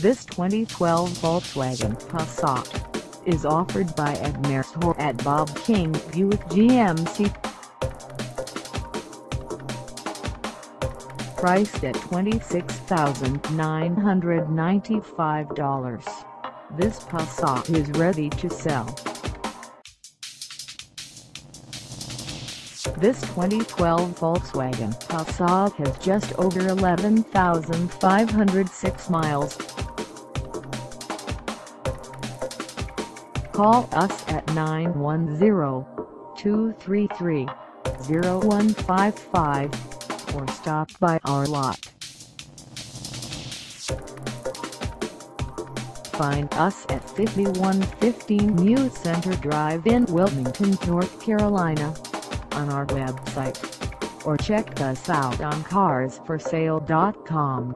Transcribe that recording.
This 2012 Volkswagen Passat is offered by Ed Meshaw at Bob King Buick GMC. Priced at $26,995, this Passat is ready to sell. This 2012 Volkswagen Passat has just over 11,506 miles. Call us at 910-233-0155 or stop by our lot. Find us at 5115 New Center Drive in Wilmington, North Carolina on our website or check us out on carsforsale.com.